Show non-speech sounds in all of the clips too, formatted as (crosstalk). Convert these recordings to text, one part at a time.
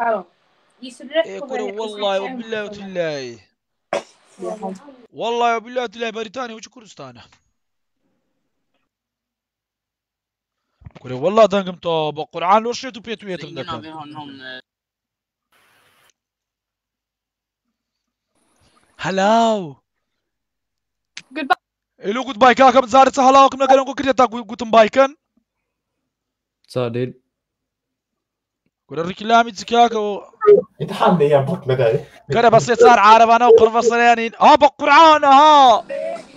Gissar إيه والله وبالله وتالله. والله وبالله وتالله بريطانيا وش كردستان؟ كورة والله دنقم تو بقرآن وش تو بيتو يتم Ingen av دكا har någon... eh, هلاو Goodbye. إلو قد باي كاكا بتزارت هلاو كم نقدر نقول كريتا قوتم بايكن. sa det. كورة ركلامي تكاكا Inte han igen bort med dig. كده بس صار عارف أنا وقرفة صليانين آه بقرعان ها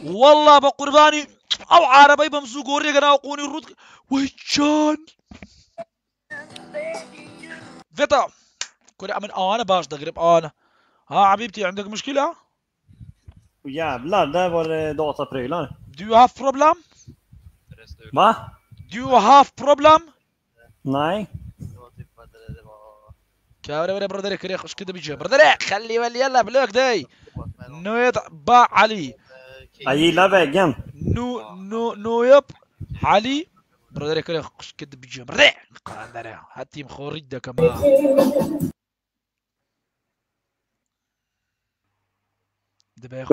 والله بقرباني أو عربي بمسوق وريق أنا وقوني الرد ويجان فتا كده من أنا باش تقرب أنا ها حبيبتي عندك مشكلة jävlar, där var det dataprylar. Do you have problem Va? Do you have problem Nej. كاوري ولا بردريك ريخ إيش كده بيجي؟ بردريك خلي ولي يلا بلوك داي. نويت با علي. Jag gillar väggen. نو نو نويب علي. برادر كده خش كده بيجي؟ قادر هاتي مخورج ده كمان. دابا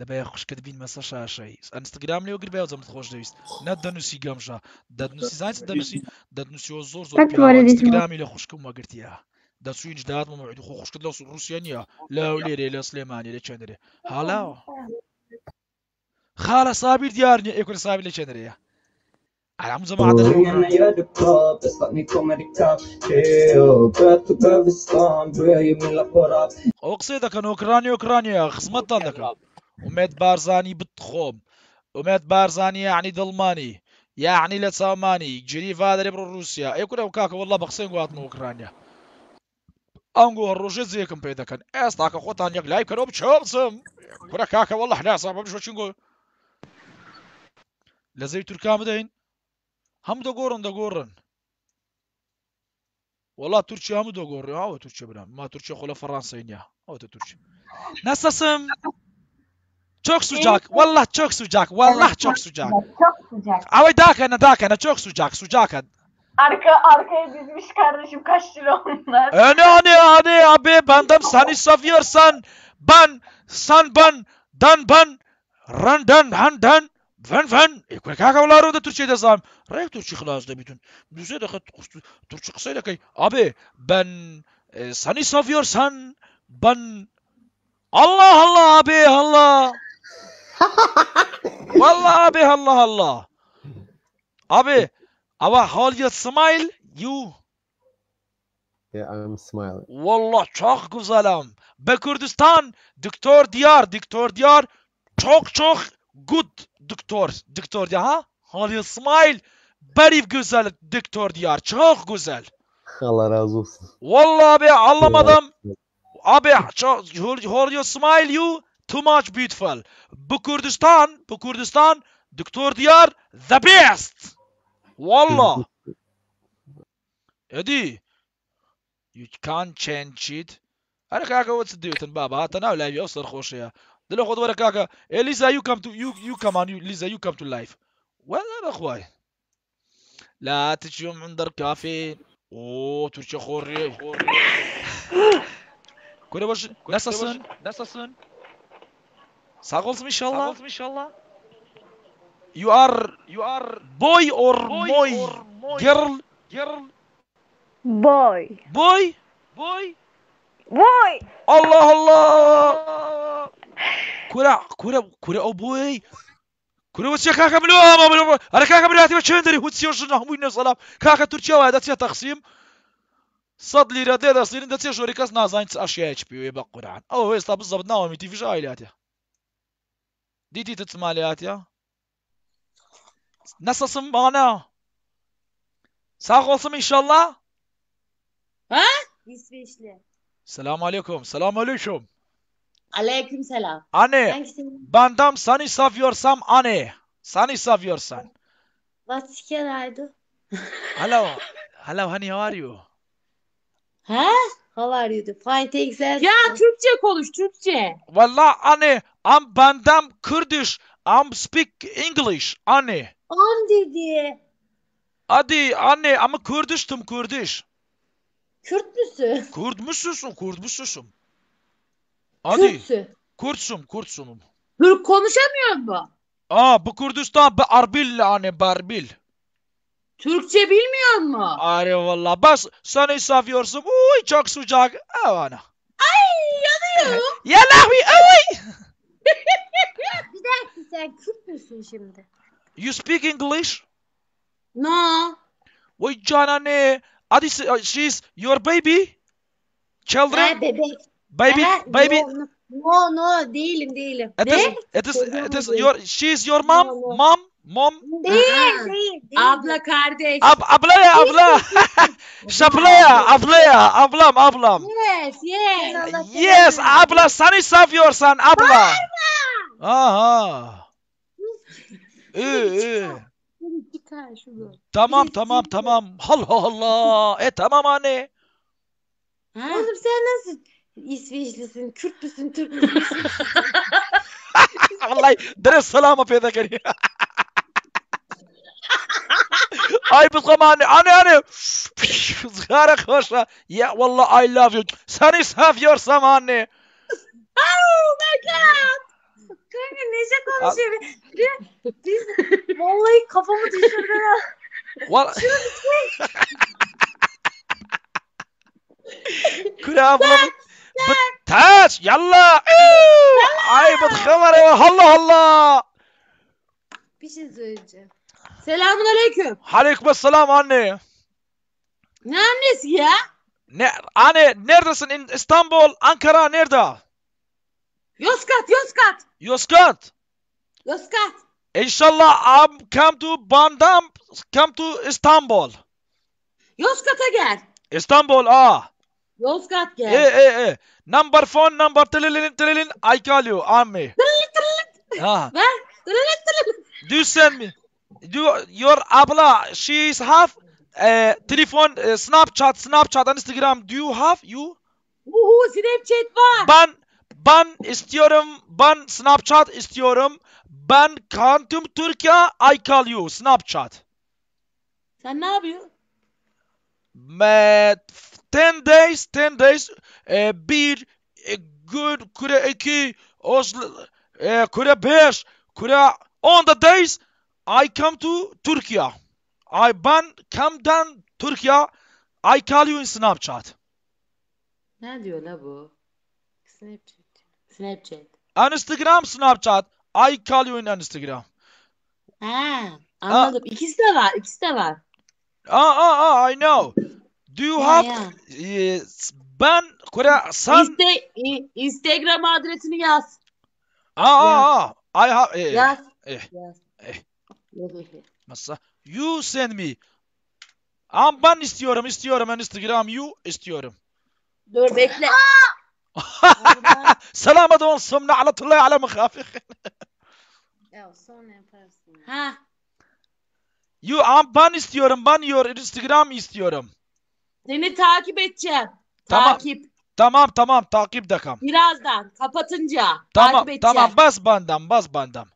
دەبێ خوشکت بین مەسە شاشەی. ئەستگرام لێ گر بێزم خۆش دەویست. نە دەنووسی گەمژە. دەنووسی زانیت دەنووسی دەنووسی زۆر زۆرگرامی لە خوشکم وەگرتیە. دەچوینج داد مەمەعید خۆ خوشکت لە رووسیا نیە لەو لێرێ لە سلێمانی لە چندرێ حالاوە خالە سابیر دیار نیە ئێکر سابی لە چندرەیە Adam som hade ئەو قسێ دەکەن ئۆکرانی ئۆکرانیا خزمەتتان دەکەن. ومێت بارزانی بتخۆم. ومێت بارزانی یعنی دڵمانی یعنی لە چامانی گیری ڤادرێ بڕ رووسیا. ئەیکودا و کاکە وڵە بەخسەنگ واتن وکرانیا. ئەنگۆ ڕۆژە جێکم پێ دەکەن. ئێستاکە خۆتان یەک لای کەەوە بچۆسم کورە کاکە وڵە حناسا بە بشۆچنگۆ لە زەوی تورکا بدەین. هەم دەگۆڕن دەگۆڕن. وڵا تورکیا هەموو دەگۆڕی ئەوە تورکیا برام ما تورکیا خۆ لە فەڕانسەینیا ئەوتە تورکی نەسەسم. Çok sıcak. Vallahi çok sıcak. Vallahi evet, çok sıcak. Çok sıcak. Ama daha kana daha kana çok sıcak. Sıcak. Arka arkaya dizmiş kardeşim kaç lira onlar. E, Öne hani hani abi benden seni seviyorsan ben sen ben dan ben randan handan Ven ven. E kakavları da Türkçe'de zam. Rek Türkçe hılazda bütün. Düze de Türkçe kısayla kay. Abi ben e, seni seviyorsan ben Allah Allah abi Allah. Vallahi abi Allah Allah Abi ama how you smile you Yeah, I'm smiling. Vallahi çok güzelim. Be Kürdistan doktor diyar doktor diyar çok çok good doktor doktor diyar ha how you smile very güzel doktor diyar çok güzel. Allah razı olsun. Vallahi abi anlamadım. Abi çok how you smile you too much beautiful. Bu Kürdistan doktor diyar the best. Vallahi. (laughs) Eddie you can't change it. أنا كاكا واتس ديوتن بابا هات أنا ولا يوصل خوشيا دلو خذ ورا كاكا إيه ليزا يو كم تو يو يو كم on ليزا يو كم تو لايف ولا أنا أخوي لا تشوم عندر كافي اوه ترشي خوري كوري باش nasılsın nasılsın sağ olsun inşallah inşallah you are you are boy or boy girl girl Boy. boy boy Boy. الله الله كرة كرة كرة أبوي كرة وتشي كاكا ملوها ما ملوها أنا كاكا ملوها تبى شندري وتشي وشنا هم وين صلاة كاكا تركيا وهذا تشي تقسيم صد لي ردي هذا صير انت تشي شوري كاس نازاين بي ويبقى قرعان أو هو يسطا بالضبط ناومي تي Didit maliyat ya. Nasılsın bana? Sağ olsun inşallah. Ha? İsveçli. Selam aleyküm. Selam aleyküm. Aleyküm selam. Anne. Bandam seni seviyorsam anne. Seni seviyorsan. What's your name? Hello. Hello honey how are you? Ha? How are you? Fine thanks. Ya Türkçe konuş Türkçe. Valla anne Am benden Kurdish. Am speak English. Anne. An dedi. Hadi anne ama Kurdishtim Kurdish. Kürt müsün? Kurd musun? Kurd musun? Hadi. Kürtsün. Kurtsum, kurtsum. Türk konuşamıyor mu? Aa bu Kurdistan be Arbil yani Barbil. Türkçe bilmiyor mu? Ari valla bas seni seviyorsun. Uy çok sıcak. Avana. Ay yanıyor. Ya lahvi uy. Bir dakika sen Kürt müsün şimdi? You speak English? No. Vay canane. Hadi se- she's your baby? Children? Ha bebek. Baby, Ha, baby. No, no, no, değilim değilim. It Ne? is, it is, it is your, she's your mom, No, no. mom, Mom. Değil, değil, değil. Abla kardeş. Ab abla ya abla. Şapla ya abla ya. Ablam ablam. Yes yes. Yes abla seni seviyorsan abla. Bağırma. Aha. İyi iyi. Ee, ee. Tamam tamam tamam. Allah Allah. E tamam anne. Oğlum sen nasıl İsveçlisin, Kürt müsün, Türk müsün? (laughs) Vallahi direkt selamı peyda geliyor. (laughs) Ay bu zamanı anne anne. Zara koşa. Ya vallahi I love you. Sunny have your zamanı. Oh my god. Kanka nece konuşuyor? Biz, vallahi kafamı düşürdün ha. What? Kura ablamın Taç yalla. Ay bu kamera Allah Allah. Bir şey söyleyeceğim. Selamun aleyküm. Aleyküm selam anne. Ne annesi ya? Ne, anne neredesin? İstanbul, Ankara nerede? Yozgat, Yozgat. Yozgat. Yozgat. İnşallah I'm come to Bandam, come to İstanbul. Yozgat'a gel. İstanbul, ah. Yozgat gel. E, e, e. Number phone, number trilin trilin, I call you, I'm me. Ha. Ver, trilin trilin. Do you send me? Do your abla, she's have uh, telephone, uh, Snapchat, Snapchat, Instagram. Do you have you? Uhu Snapchat var. Ben ben istiyorum, ben Snapchat istiyorum. Ben kantum Türkiye, I call you, Snapchat. Sen ne yapıyorsun? Ma- 10 days, 10 days, e, bir, e, good, kure iki, Oslo, e, kure beş, kure on the days, I come to Turkey. I ben come down Turkey, I call you in Snapchat. Ne diyor la bu? Snapchat. Snapchat. Instagram, Snapchat, I call you in Instagram. Ha, anladım. İkisi de var, ikisi de var. Ah, ah, ah, I know. Do you Ya, have, ya. e, ben, kure, sen, İste, i- Instagram adresini yaz. ah, ah, ah, I have, eh, Yaz. eh. Yaz. Masa. You send me. Ama ben istiyorum, istiyorum Instagram you istiyorum. Dur bekle. (laughs) Selamet olsun na'latullahi ala mekafik. Ya sonra yaparsın. Ha, You am ben istiyorum, ben your Instagram istiyorum. seni takip edeceğim. Tamam. Takip. Tamam tamam takip dakam. Birazdan kapatınca Tamam takip edeceğim. tamam bas bandam bas bandam.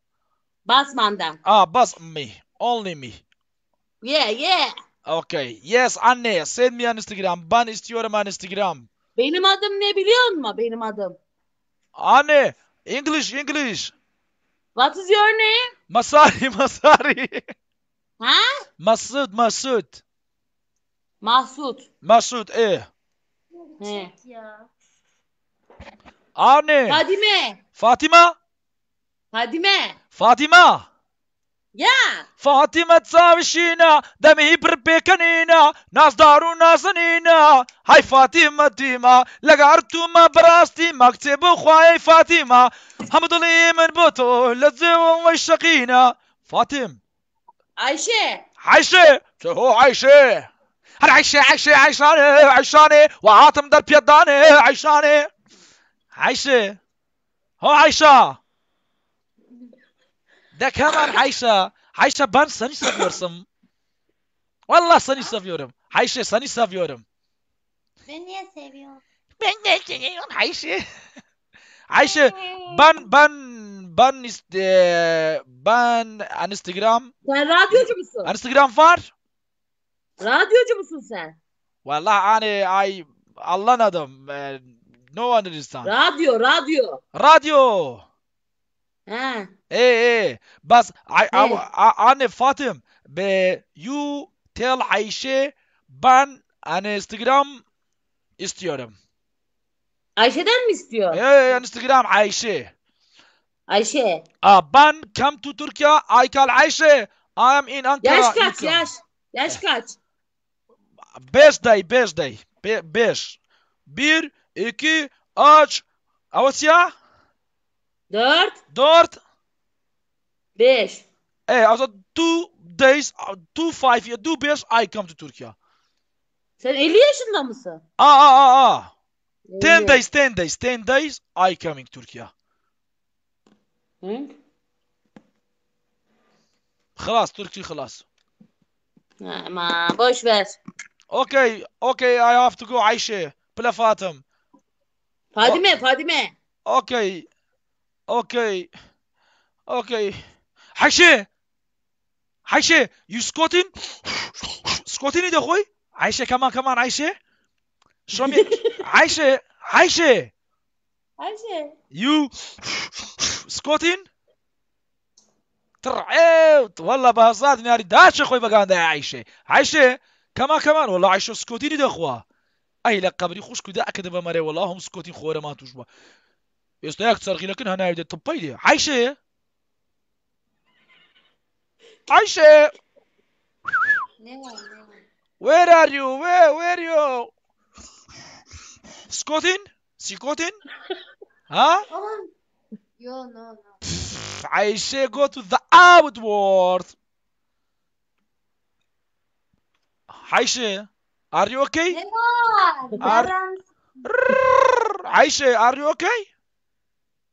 Basmandan. Ah bas me. Only me. Yeah yeah. Okay. Yes anne send me on Instagram. Ben istiyorum on Instagram. Benim adım ne biliyor musun? Benim adım. Anne English English. What is your name? Masari (laughs) Masari. Ha? Masud Masud. Mahsut. Masud eh. He. Anne. Fadime. Fatima. Fadime. فاطمة Ya. فاطمة تساوشينا دمه بربيكنينا ناس دارو ناسنينا هاي فاطمة ديما لقارتوما براستي مكتب خواي فاطمة حمد لي من بطو لزو ويشقينا فاطم Ayşe. عايشة هو عايشة هل عايشة عايشة عايشاني عايشاني وعاطم در بيداني عايشاني عايشة هو عايشة De hemen Ayşe. Ayşe ben seni seviyorsun. Vallahi seni seviyorum. Ayşe seni seviyorum. Ben niye seviyorum? Ben de seviyorum Ayşe. (laughs) Ayşe hmm. ben ben ben işte ben Instagram. Sen radyocu musun? Instagram var. Radyocu musun sen? Vallahi hani ay anlamadım. No one understand. Radyo, radyo. Radyo. Ee, ee, bas anne Fatım be you tell Ayşe ben hani Instagram istiyorum. Ayşe'den mi istiyor? Ee, yani Instagram Ayşe. Ayşe. Aa, ben come to Türkiye I call Ayşe. I am in Ankara. Yaş kaç yaş? Yaş eh. kaç? Beş day beş day. Be beş. Bir, iki, üç. Avasya. Dört, Dört. beş. Eh, also two days, uh, two five, yeah, two beş I come to Turkey. Sen 50 yaşında mısın? Ah, ah, ah, ah. Ten Elli. days, ten days, ten days I coming Turkey. Hı? خلاص Turkey خلاص. Aman boş ver. Okay, okay, I have to go Ayşe. Bla Fatim. Fadime, Fadime. Okay. Okay. Okay. Ayşe. Ayşe, you squatting? squatting يا أخوي؟ عايشة كمان كمان عايشة؟ شو مي... عايشة عايشة Ayşe. you squatting؟ ترعيت والله بهزات ناري داش أخوي بقى عندها عايشة عايشة كمان كمان والله عايشة سكوتين يا اخوة اي لا قبري خوش كده اكد بمري والله هم سكوتين خوره ما توجبه لكن هنا يبدا تبيدي عايشة عايشة Ne var ne var? Where are you? Where where you? Scotting? Scotting? Huh? Yo no no. Say go to the outward. Aisha, are you okay? Are... Aisha, are you okay?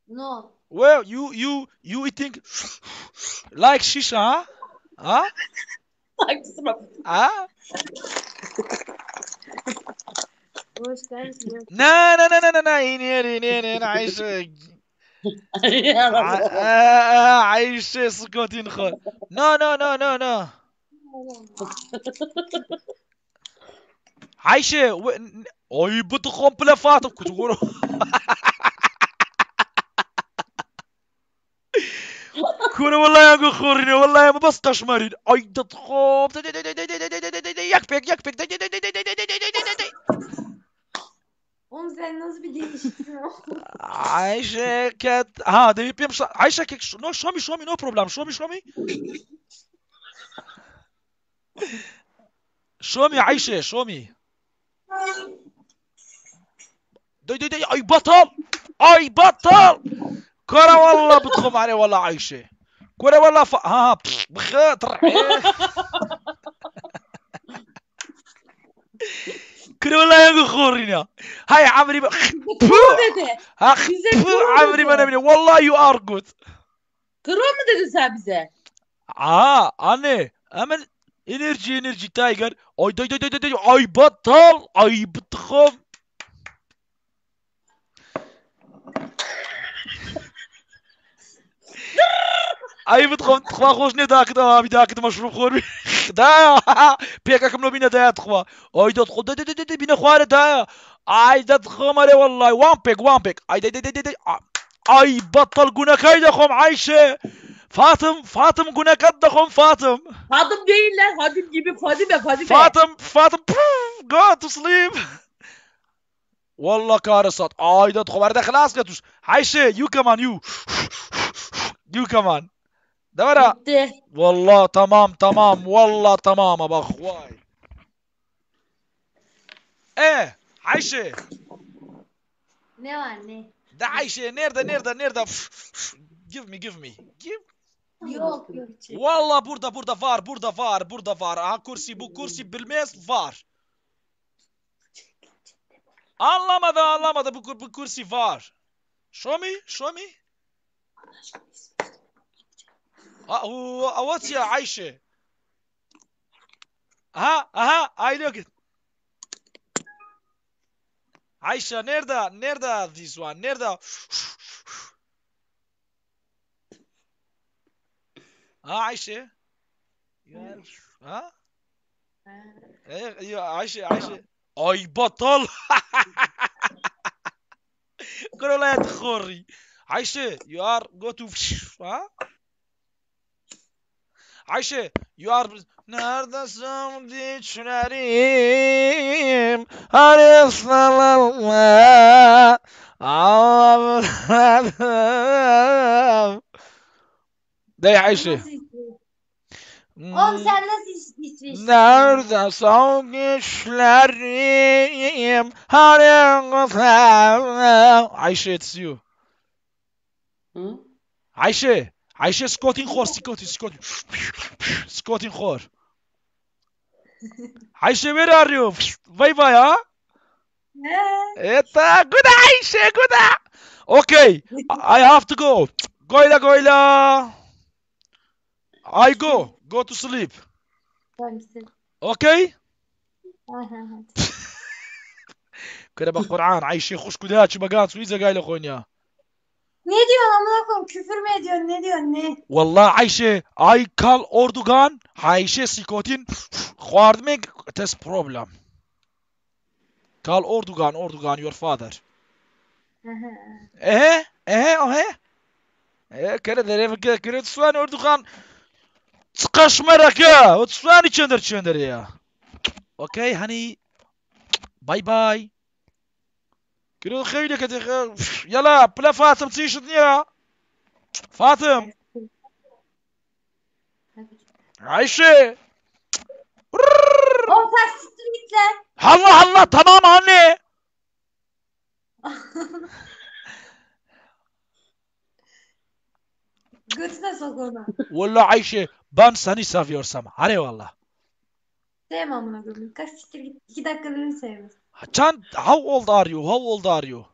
No. Well, you you you eating (laughs) like shisha, huh? Huh? Hangisi bak? Huh? Boş ver. No, no, no, no, no, no. In here, in here, in Aisha. ع- آه، عايش سكوتين خل نو نو نو نو نو عايشة و... اي بتخون بلا فاطم كنت أقول كون والله يا خورني والله ما بس تشمرين اي تتخوم يكفيك يكفيك Oğlum sen nasıl bir değişiksin عايشة كانت ها me no problem show me show me show me عايشة show me دي دي دي اي بطل اي بطل كرة والله بتخم عليه والله عايشة كرة والله ف... ها بخاطر كرة والله يا خورنا هاي عمري. ها عمري ما. نبني والله يو ار جود mu dedin sen bize? آه أنا امل انرجي انرجي تايجر اي دي دي دي دي أي بطل أي بتخم اي بتخم تخوا خوشني داك دا بي داك مشروب خور دا بيكا كم لو بينا دا تخوا اي دا تخو دي دي دي دي بينا خوار دا اي دا تخم علي والله وان بيك وان بيك اي دي دي دي دي اي بطل قنا كايدا خم عايشه فاطم فاطم قنا كدخم فاطم Fadım değiller. Fadim gibi Fadime Fadime. فاطم فاطم go to sleep. والله كارثة اي ده تخبر ده خلاص كتوش عايشة يو كمان يو يو كمان Devara. Bitti. Valla tamam tamam. Valla tamama bak. Vay. Ee Ayşe. Ne var ne? De Ayşe nerede nerede nerede? Pf, pf, give me give me. Give. Yok yok. Valla burada burada var burada var burada var. Aha kursi bu kursi bilmez var. Anlamadı anlamadı bu, bu kursi var. Show me show me. آه، هو آه، يا عايشة؟ ها ها هاي لوكت عايشة نيردا نيردا ذيس وان نيردا ها عايشة. ها إيه إيه عايشة عايشة. أي بطل. (laughs) كل لا تخوري عايشة يو ار جو تو ها Ayşe, you are... Nerede sevdi çünerim? Hani ıslanılma? Allah'ım. De Ayşe. Hmm. Oğlum sen nasıl İsviçre'sin? Nerede savgıçlarım? Hani? Ayşe, it's you. Hı? Ayşe. عایشه سکوتین خور سکوتین سکوتین سکوتین خور. عیشه where are you وای وای ها؟ اتا گودا عیشه گودا. اوکی. آی هاف تو گو گویلا گویلا. I گو گو تو sleep. اوکی؟ که با قرآن عایشه خوش كودات شو بقات وإذا قايل أخويا Ne diyorsun amına koyayım? Küfür mü ediyorsun? Ne diyorsun? Ne? Vallahi Ayşe, ay kal ordugan, Ayşe sikotin, kuardmek tes problem. Kal ordugan, ordugan your father. Ehe, ehe, ohe. Ehe, kere de revke, kere tsuan ordugan. Çıkaş merak ya. O tsuan içindir içindir ya. Okay, honey. Bye bye. Kırıl köylü katı. Yala. Pla Fatım tişört ya. Fatım. Ayşe. Ortak. Allah Allah tamam anne. (laughs) Götüne Ayşe ben seni seviyorsam. Hadi valla. Sevmem amına koyayım. Kaç siktir git. Chan, how old are you? How old are you?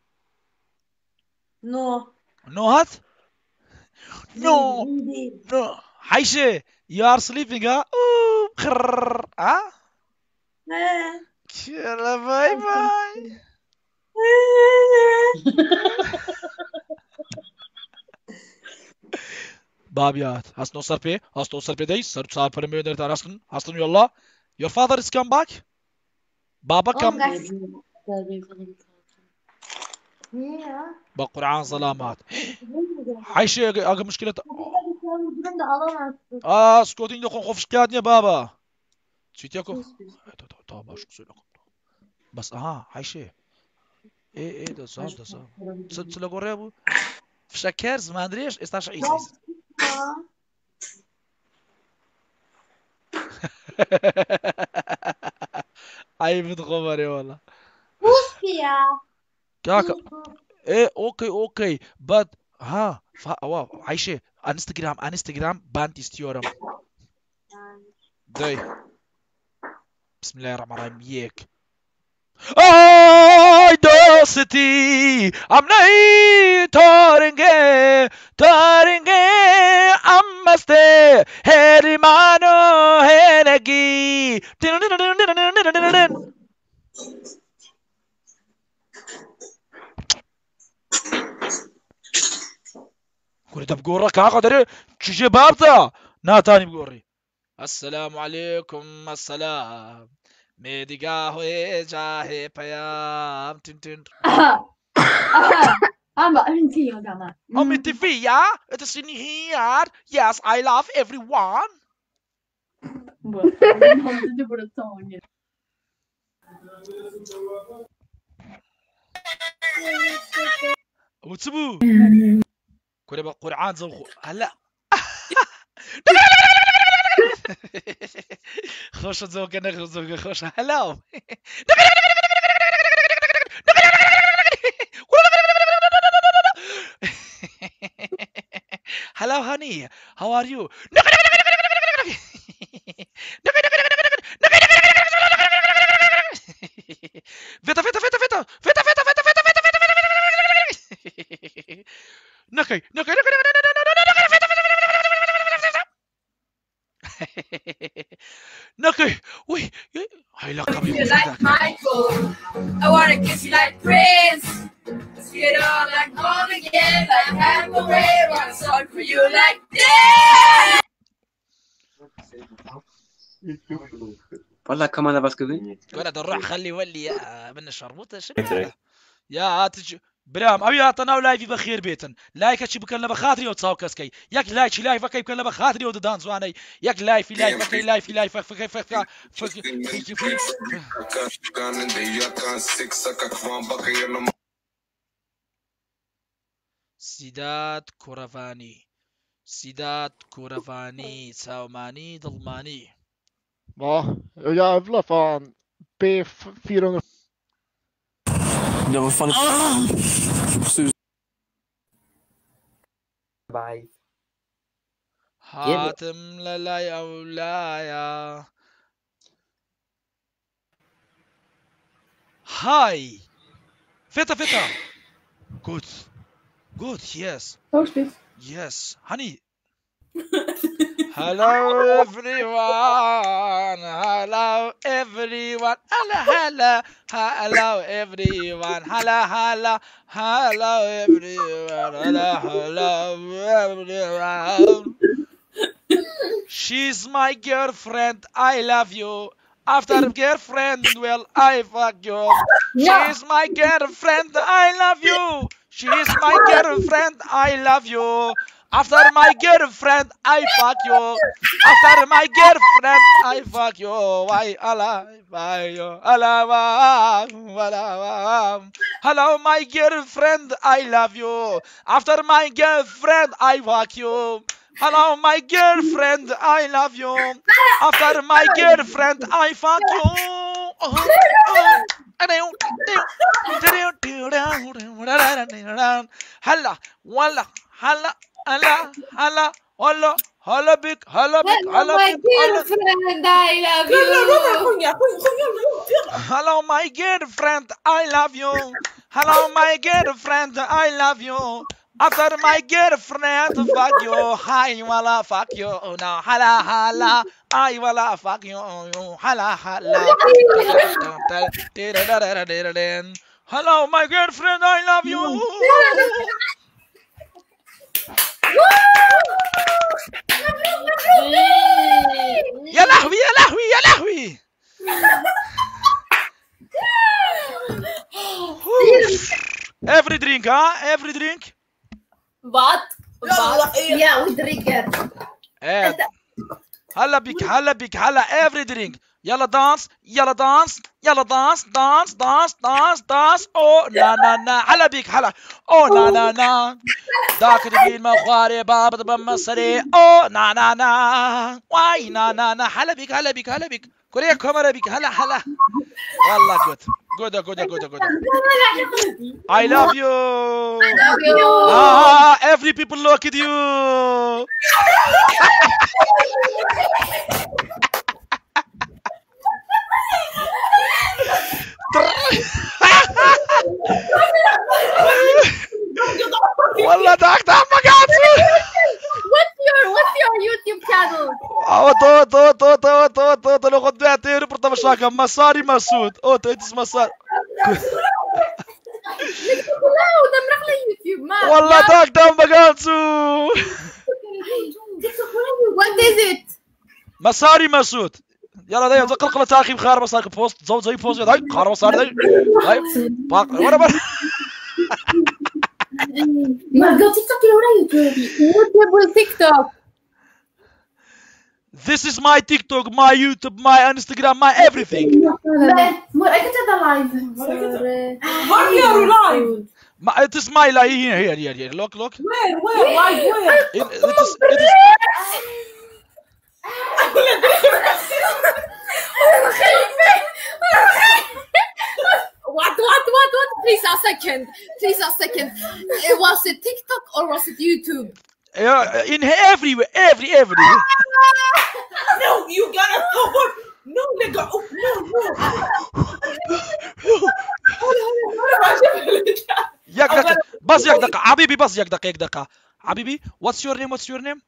No. No hat? No. No. Ayşe, you are sleeping ha? Ooh, krrr, ha? Şöyle bay eh. bay. (laughs) Babiyat. Hast du noch Sarpe? Hast du noch Sarpe Days? Sarpe Sarpe Möder Tarasken? Hast du noch Your father is come back? بابا كم Bakırağın salamat. Hayşe aga müşkilat. Aa, skotin de kon kofiş kağıdına baba. Çiğit yakın. Tamam, başka söyle. Bas, aha, hayşe. E, e, da sağ, da sağ. Sıla goraya bu. Fşaker, zmandriyeş, istaş iyisiz. Ha ha ha ha ha ha. عيبة غمري والله روسيا كاكا إيه أوكي أوكي. بات ها فا واو. عايشة. انستغرام انستغرام بانت استيورم داي بسم الله الرحمن الرحيم. ياك آی دوستی ام نئی تارنگه تارنگه ام مسته هری منو هنگی كل ده بقول رك هاخد شباب ذا ناتاني بقول السلام علیکم السلام মেদিগা হয়ে যা হে পায়াম টিন টিন Om inte via, utan sin här. Yes, I love everyone. Du borde ta en وتسبو كل ما قرعان هلا Gosh, zo kennen we zo. Hallo. Hello, honey. How are you? Veta, veta, veta, veta, veta, veta, veta, veta, veta, veta, veta, nakay, nakay, Uy, I like coming. You like Michael. I wanna kiss you like Prince. Let's get on like home again, like half away. Write a song for you like this. والله كمان بس كذي ولد نروح خلي ولي يا من الشرموطة شو يا تج برام ئەو یاتە ناو لایوی بەخێر بێتن. لایکە چی بکەن لە بە خاتری و چاو کەسکەی؟ یەک لایکی لای بەکەی بکەن لە بە خاتری و ددان جوانەی یەک لایفی لای بەکەی لایفی لای فەکەی فەکە سیدات کوڕەفانی سیدات کوڕەفانی چاومانی دڵمانی. با یا بڵەفان بێ فیرۆ Ja, vad fan. باي حاتم للاي أو لايا هاي فتا فتا good good yes yes honey (laughs) hello everyone hello everyone hello hello hello everyone hello hello hello everyone hello hello everyone She's my girlfriend. I love you. After girlfriend, well, I fuck you. She's my girlfriend. I love you. She's my girlfriend. I love you. After my girlfriend, I fuck you. After my girlfriend, I fuck you. Why Allah? Why Allah? Allah? alive? Hello, my girlfriend, I love you. After my girlfriend, I fuck you. Hello, my girlfriend, I love you. After my girlfriend, I fuck you. Hella, walla, hella. Hala, hala, holla, holla big, holla big, holla big. Hello, my girlfriend, I love you. Hello, my girlfriend, I love you. Hello, my girlfriend, I love you. After my girlfriend, fuck you, I wanna fuck you now. Hala, hala, I wanna fuck you, hala, hala. (laughs) Hello, my girlfriend, I love you. يا لهوي يا لهوي يا لهوي. every drink ها every drink drink? But يا ودريكر هلا بك هلا بك هلا. every drink يلا dance يلا dance يلا dance dance dance dance dance أو نا نا نا هلا بك هلا أو نا نا نا ذاك البين مخاري باب بمصري أو نا نا نا واي نا نا نا هلا بك هلا بك هلا بك كوريا كاميرا بك هلا هلا والله good. Good good good good I love you. Love you. ah every people look at you. (laughs) والله مقاطع What's your What's your YouTube channel? أو تو تو تو تو تو تو تو لو قدعتي ربط مشاكل مساري مسود أو تيتس مسار. لا ودمرق لي يوتيوب ما والله داك دام مقاطع What is it? مساري مسود يلا دايما زي قلقلة تاخي بخار مساك بوست زود زي بوست هاي خار مساري داي هاي باق ورا برا (laughs) ما قلت تيك توك ولا يوتيوب يوتيوب تيك توك This is my TikTok, my YouTube, my Instagram, my everything. (laughs) مراقبة هذا لايف Where are you live? My, it is my life here, here, here, here. Look, look. Where? Where? Live where? It, it is, it is. (laughs) What, what, what, what? Please a second. Please a second. Uh, Was it TikTok or was it YouTube? Yeah, in everywhere, every, everywhere. No, you gotta cover. No, nigga. Oh, no, no. ياك دقيقة بس ياك دقيقة حبيبي بس ياك دقيقة دقيقة حبيبي what's your name what's your name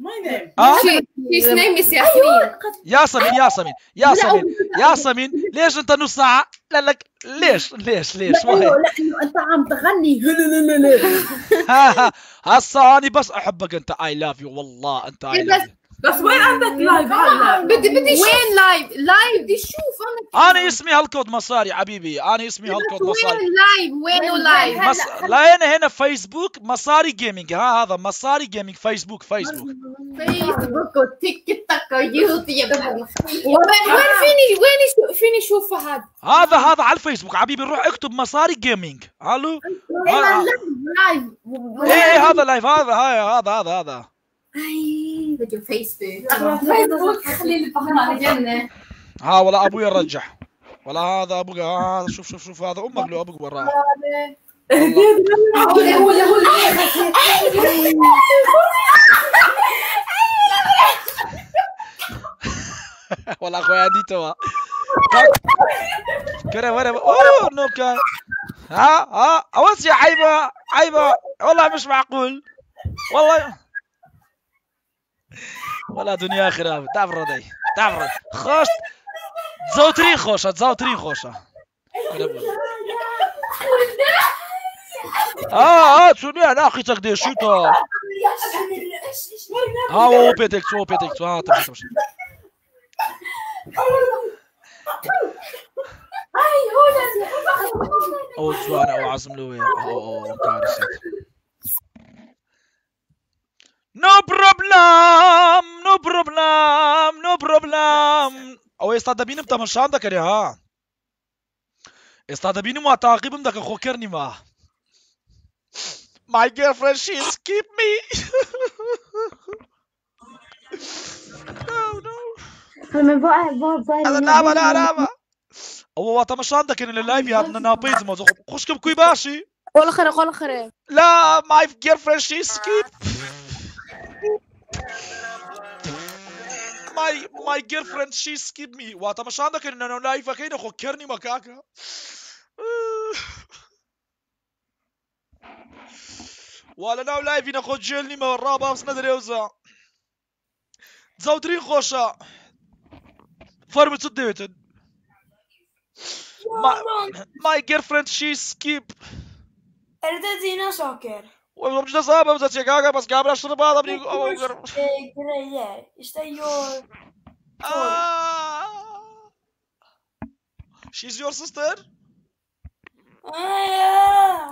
My name. She, his name is Yasmin. ياسمين ياسمين ياسمين ياسمين ليش أنت نص ساعة لا لك ليش ليش ليش؟ لا ما هي لا انه أنت عم تغني. (laughs) ها ها هسا أنا بس أحبك أنت. I love you والله أنت I love بس وين عندك live هلا؟ بدي بدي وين وين live live بدي أشوف أنا أنا اسمي هالكود مصاري حبيبي. أنا اسمي هالكود وين مصاري. ال live وينه live مص... لا هنا هنا فيسبوك مصاري جيمنج ها هذا مصاري جيمنج فيسبوك فيسبوك فيسبوك وتيك توك ويوتيوب وين فيني وين شو- فيني اشوفه هذا؟ هذا هذا على الفيسبوك. حبيبي روح اكتب مصاري جيمنج ألو آه. لايف إيه إيه، هذا لايف هذا هاي هذا هذا هذا. اي بدي فيسبوك فيسبوك خلي لي فهمان جنة ها والله أبوي رجح ولا هذا أبوك هذا شوف شوف شوف هذا أمك لو أبوك وراه هو هو (laughs) هو. (laughs) والله أخويا عندي توا. كرة وين أوه نو كان. ها ها اوسع عيبة عيبة. والله مش معقول. والله. ولا دنیا خراب دبر دی دبر خوش زوتری خوشا زوتری خوشا آه آه سونیا ناخی تک دی شوتا آه او پتک تو پتک تو آه تمش تمش او جوان او عزم او او كارثه No problem, no problem, no problem. أو استاد بینم تماشان دکری ها. استاد بینم و تعقیبم دک خو کرنی ما. My girlfriend she skip me. no no. هذا لعبة لا لعبة. هو تماشان دك ان اللايف يا ابن نابيز ما خوش كم كوي باشي. قول خير قول خير لا my girlfriend she skip. My my girlfriend she skip me. وata مش عندك ان أنا لايفه كده خكرني مكاكا ولا ناو لايفي ناخد جيلني ما وراه بابس ندري يوزع تزودرين خوشة فرمة صديتن my, my girlfriend she skip Är det dina Dobrze zabawę za Chicago, bo skabra sztuny bada, bring over. Greje, işte your... Şey, She's your sister?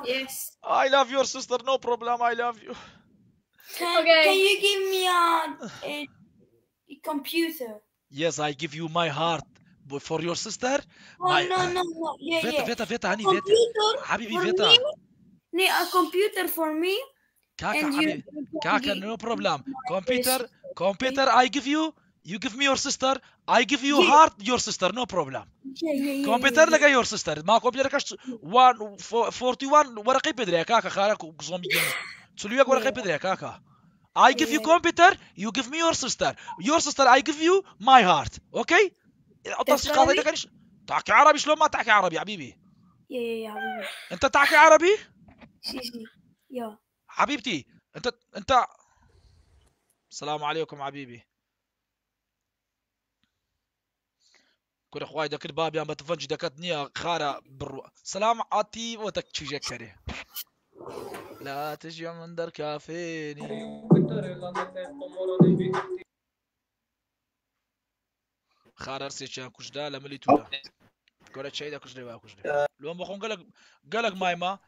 Yes. I love your sister, no problem, I love you. Can, okay. can you give me a, a, a computer? Yes, I give you my heart. For your sister? Oh, my, no, no, no. Yeah, Veta, yeah. Veta, Veta, Hani, Veta. Computer? Habibi, Veta. Me? ني ا كمبيوتر فور مي كاكا كاكا نو بروبلم كمبيوتر كمبيوتر اي جيف يو يو جيف مي يور سيستر اي جيف يو هارت يور سيستر نو بروبلم كمبيوتر لك يور سيستر ما كمبيوتر كاش 41 ورقه بدري كاكا خارك زومبي جيم تسلوي ورقه بدري كاكا I give you computer, you give me your sister. Your sister, I give you my heart. Okay? تحكي عربي؟ تحكي عربي شلون ما تحكي عربي يا حبيبي؟ يا يا يا حبيبي. أنت تحكي عربي؟ حبيبتي انت انت. السلام عليكم حبيبي. كل اخواي دك الباب يا بتفنج دكتني خارة برو سلام عتي وتك شجكري لا تجي من در كافيني. خارر سيشان كشدا لملي تولا قولت شيء ده كشدا بقى كشدا لو ما بخون قالك قالك مايما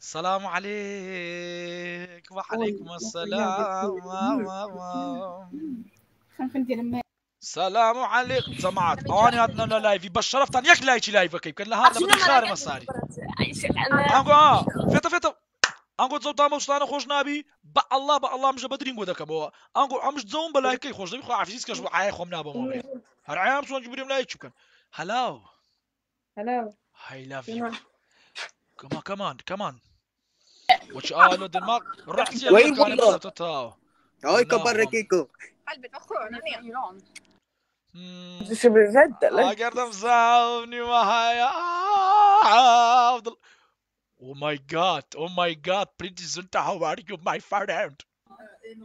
السلام عليك وعليكم السلام سلام عليكم سمعت اني هاتنا لايفي. بشرفت ان يك لايك لايف كيف؟ كان لها بدي خاري مصاري انكو آه فيتا فيتا. انكو زوتا مستانا خوش نابي. با الله با الله مش بدرين قودا كبوا انكو عمش زوم بلاي كي خوش نبي خو عفيس كش عاي خو نابا مو هر عام سون جبريم لايك شكرا هلاو Hello. I love you. Come on come on come on. وش قالوا دنمارك رحت يا وين المكان والله؟ تتاو Oj, koppar Kiko. Helvete vad skön han är. Iran. Du ska bli rädd eller? اقدر مساومني وهاي افضل Oh my god, oh my god, Princess Zunta, how are you, my friend? En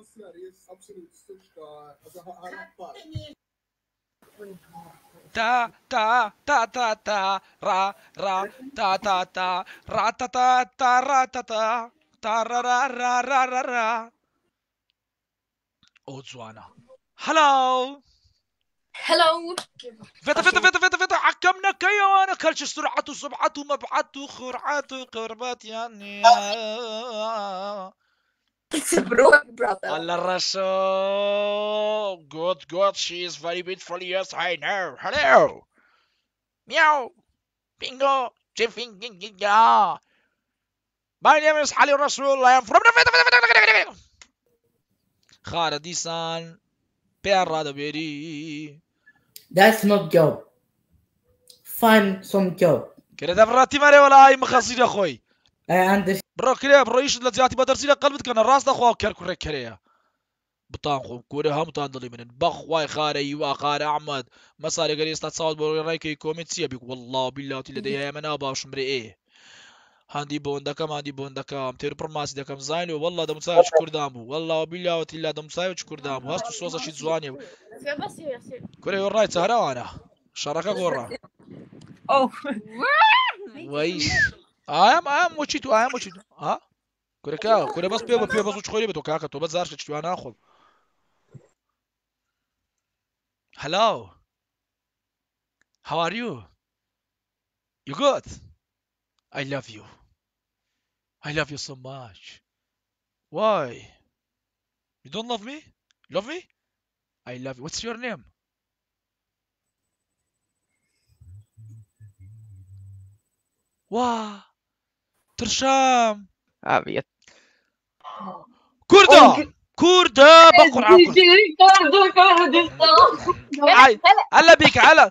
تا تا تا تا تا را را تا تا تا را تا تا تا را تا تا تا را را را را را را أو هلاو هلاو فتا فتا فتا فتا فتا حكمنا كيوانا وأنا كلش سرعته سبعته مبعته خرعته قربات يعني على الرسول good good she is very beautiful yes I know hello meow bingo my name is Ali Rasul I am from خالد إيسان بيرادو بيري That's not job. Find some job. كده دفراتي ماري ولا أي مخاصير يا بڕکرێ ڕۆیشت لە جااتی بەدەرسی لە قەلبت کەنە ڕاستە خوا کەرکڕێک کرەیە بتان خۆم کورە هەمتان دڵی منن. بەخوای خارەی واقارە ئەحمد. مەسارێگەری ئێستا چاوت بۆ ڕێکەکەی کۆمیت چیە بیک وله بیلاتی لە دەیە منە باشم برێ هەندی بۆندەکەم هەندی بۆندەکەم. تێر پڕماسی دەکەم. زانانی و وله دەمساوی کوردام بوو. وله بیلاوەتی لا دەمساوی کوردام و هەست و سۆزەشی جوانی کوێ ڕای چاراوانە. شەڕەکە گۆڕە ئەو. وەیش I am, I am what you do, I am what you do. To. Hello. How are you? You good? I love you. I love you so much. Why? You don't love me? Love me? I love you. What's your name? Wow. ترشام. ئاویت کووردە کووردە بە ئەلە بیکە ئەلە.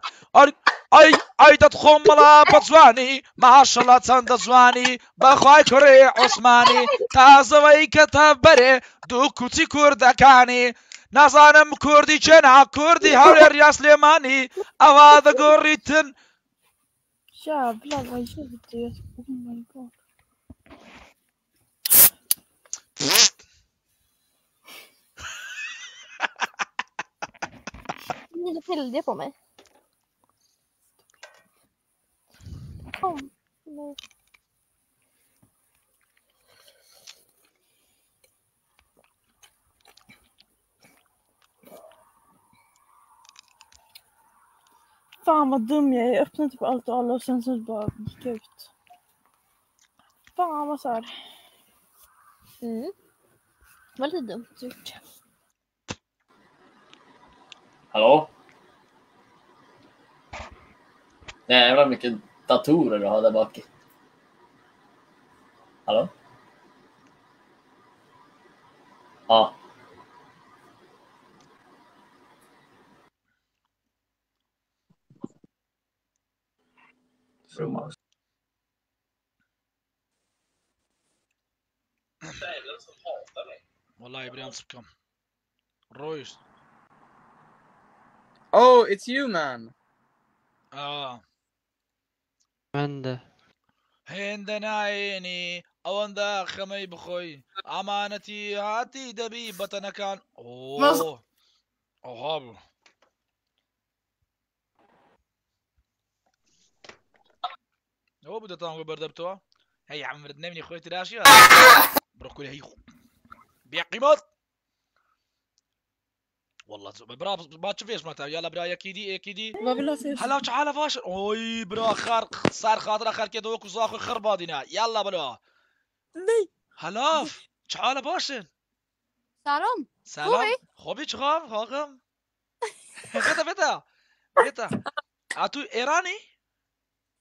ئەی دەتخۆم بڵا بە جوانی. ماشەڵە چەندە جوانی. بەخوای کوڕێ عوسمانی. تازەوەی کە تا بەرێ دوو کوچی کوردەکانی. نازانم کوردی چێنا کوردی هەولێ ریاس لێمانی. ئەوا دەگۆڕیتن. Yeah, blood, I should do it. Oh my god. Ni är det på mig. Kom. Nej. Fan vad dum jag är. Jag öppnade typ allt och alla och sen så bara gick jag ut. Fan vad så här. Mm. Det var lite dumt gjort. Hallå? Jävlar mycket datorer du har där bak. Hallå? Ja. والله إبراهيم سبكم رويش Oh, it's you man. آه. من ده؟ هندنا عيني أو اندا خمي بخوي. أمانتي هاتي دبيبة كان مص- أوه. أوه هابو هو بده تانغو بردبتوا هي بروكولي هي بيع قيمات والله ز- برا ما تشوف إيش معناتها يلا برا يا كيدي يا كيدي ما ha fisk. هلا تعال فاشل اوي برا خار صار خاطر اخر كده وكو زاخو خربادينا يلا برا Nej. هلاف تعال باشن Salam. سلام خوبی چخواب خواهم بتا بتا بتا اتو ایرانی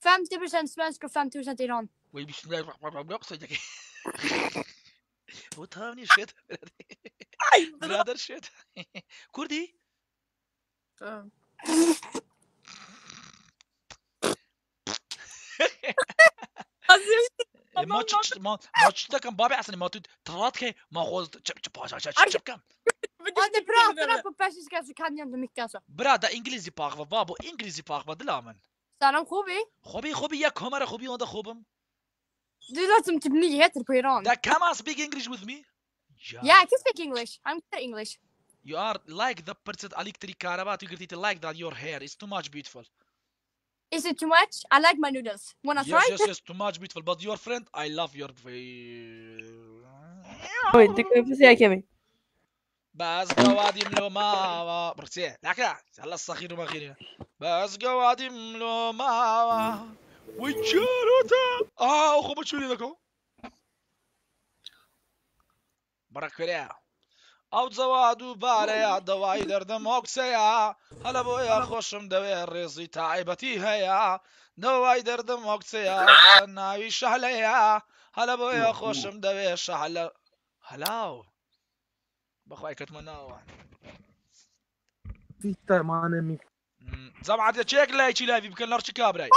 50% svensk och 50% Iran. وي بسم الله الرحمن الرحيم بود تاونی هم برادر شت کردی؟ ما چه ما ما چه تا کم بابی اصلا ما تو تلاش که ما خود چپ چپ آجای چپ چپ چپ کم. آن برادر برادر پفش است که از کانیان دمی کاسه. برادر انگلیسی پاک و بابو انگلیسی پاک و دلامن. دارم خوبی؟ خوبی خوبی یک کمر خوبی اون خوبم Du låter som typ nyheter på Iran. That come on speak English with me Yeah, I can speak English. I'm good at English. You are like the person electric كهرباء تقدر تيجي like that your hair is too much beautiful Is it too much? I like my noodles. Wanna try? Yes yes yes too much beautiful but your friend I love your face Oj, du kan få se Kevin. بس قوادي ملو ما برتي لكا هلا الصخير وما خير بس قوادي ملو ما وجاروتا آه أخو بتشوني ذاكو بركليا أو زوادو باريا دواي دردم أوكسيا. هلا بويا خوشم دوي الرزي تعبتي هيا. دواي دردم أوكسيا (laughs) ناوي شهليا. هلا بويا خوشم دوي شهل. هلاو بخواي كتمناوا mannen min. زعما يا تشيك لا يجي لايفي بكل نرشي كابراي.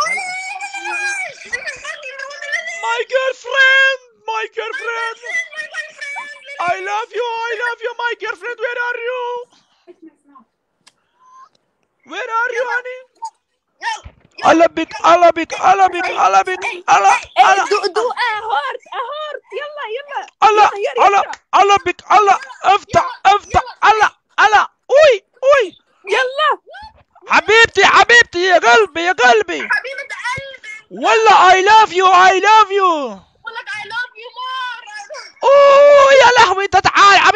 My girlfriend! My girlfriend! I love you I love you my girlfriend where are you? Where are you honey? الله بك الله بك الله بك الله بك الله الله دو اهورت اهورت يلا يلا الله الله الله بك الله افتح افتح الله الله اوي اوي يلا حبيبتي حبيبتي يا قلبي يا قلبي حبيبة قلبي والله اي لاف يو اي لاف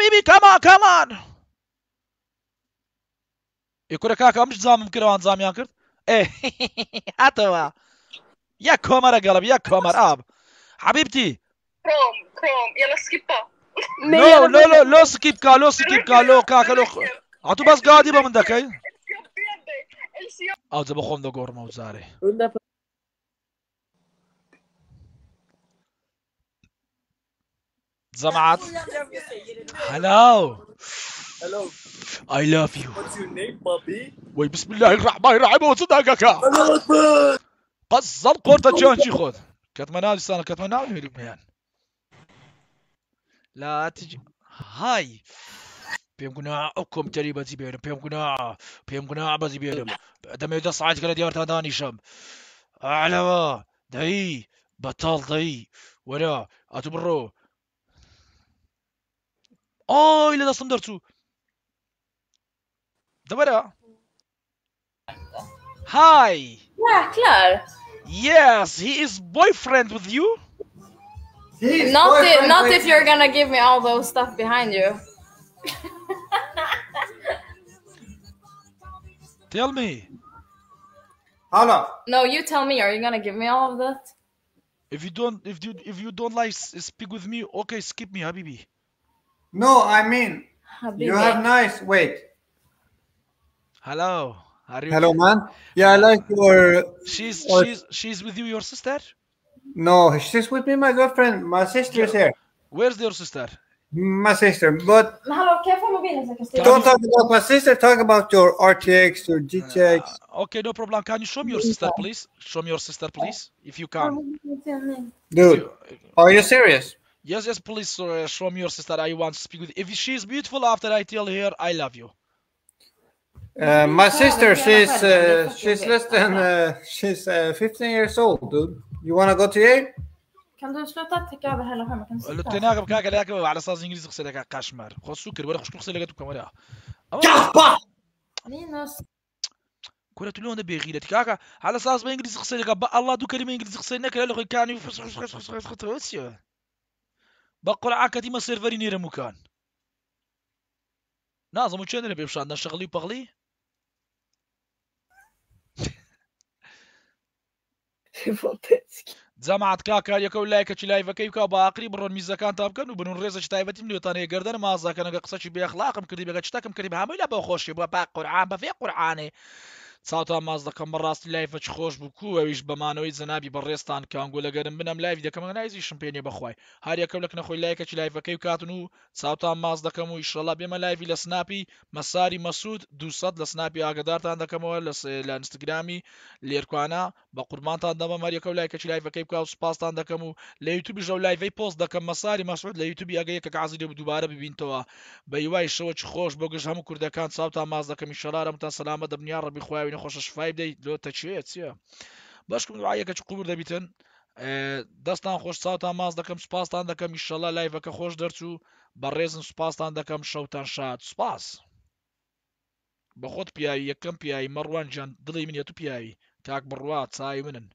تعال حبيبي كمان كمان يكون كاكا مش زامم كروان زام ياكرت ايه هاتوا يا كومر يا قلب يا كومر اب حبيبتي كروم كروم يلا سكيبا لو لو لو لو سكيب كا لو سكيب كا لو كاكا لو عطو بس قاعدي من ذاك او زبا خون دو غور موزاري زمعت هلاو Hello. I love you. What's your name, Bobby? وي بسم الله الرحمن الرحيم. وصدقك. قصر قرطة جانشي خذ كتمنى لسانك كتمنى ميان لا تجي هاي. بيم كنا أكم تريبا زي بيرم بيم كنا بيم كنا عبا زي بيرم دم يدا صعد كلا ديار تاداني شم. أعلى. داي بطال داي ولا. أتبرو. ile de Thundertooth. Det var det. Hi! Yeah, Claire. Yes, he is boyfriend with you? Not if, not if you're gonna give me all those stuff behind you. (laughs) tell me. Hello. No, you tell me. Are you gonna give me all of that? If you don't, if you if you don't like speak with me, okay, skip me, Habibi. No, I mean, you Habibi. have nice. Wait. Hello. Are you? Hello, man. Yeah, I like your. She's or- she's she's with you, your sister. No, she's with me, my girlfriend. My sister is here. Where's your sister? My sister. But Men hallå, kan jag få mobilen så jag kan styra? don't talk about my sister. Talk about your RTX, your uh, GTX. Okay, no problem. Can you show me your sister, please? Show me your sister, please, if you can. Dude, are you serious? Yes, yes, please uh, show me your sister. I want to speak with. If she's beautiful, after I tell her I love you. Uh, my sister, she's uh, she's less than uh, she's uh, 15 years old, dude. You wanna go to Yale? Kan du sluta täcka över hela skärmen? Kan du لاك على أساس انجليزي خصي لك قاشمار خو السكر ولا خصك خصي لك كاميرا Linus. كره تلون بيغيلة كاكا على أساس ما انجليزي خصي لك الله دو كلمه انجليزي خصي لك لا كان يفرس بە قورعاکەتی مە سێڤەری نێرەموکان نازم و چێنێ پێشان نەشەقلی پەغڵی جەماعات کا کاریەکە و (laughs) لایکەکی لایەکەی بکە باقری بڕۆن میزەکان تا بکەن و بنون ڕێزە تایبەتیم لێتانەیە گردن مازاکەنەگە قسەی بێخلاقم کردی بەگە چتەکەم کردی هەمووی لە بەخۆشی بە با قورعان بەفێ قورعانێ. ساوتا ماز دەکەم بەڕاستی لایفەچ خۆش بوو ئەویش بەمانەوەی زەنابی بەڕێستان کانگو لەگەرم بنەم لایف دەکەم نایزیشم پێێ بخوای. هەریەکەم لەک نەخۆی لایکەی لایفەکەی کاتن و چاوتان ماز دەکەم و ئیشڕڵا بێمە لایوی لە سناپی مەساری مەسوود دووسەد لە سناپی ئاگدارتان دەکەمەوە لە لە ئەنستگرامی لێرکوانە بە قورمانتان دەمە مەریەکە و لایکەی لایفەکەی بکە و سپاسان دەکەم و لە یوتوبی ژەو لایڤی پۆست دەکەم مەساری مەسعود لە یوتوبی ئەگە یەکە عزی لێ دووبارە ببینتەوە. بە یوای شەوە چ خۆش بۆ گەشت هەموو کوردەکان چاوتان ماز دەکەمی شەرارم تا سەلامە دەبنیا ڕەبی خۆیاوی نەخۆشە شفای بدەیت لۆ تەچێت چیە باشکم دوعاەکە چ قوبر دەبیتن؟ دەستان خۆش چاوتان ماز دەکەم سپاسان دەکەم ئیشەڵە لایڤەکە خۆش دەرچوو. بەڕێزن سپاسان دەکەم شەوتان شاد. سپاس بە خۆت پیاوی یەکەم پیاوی مەڕوان جان دڵی منێت و پیاوی. کاک بڕوا چای منن.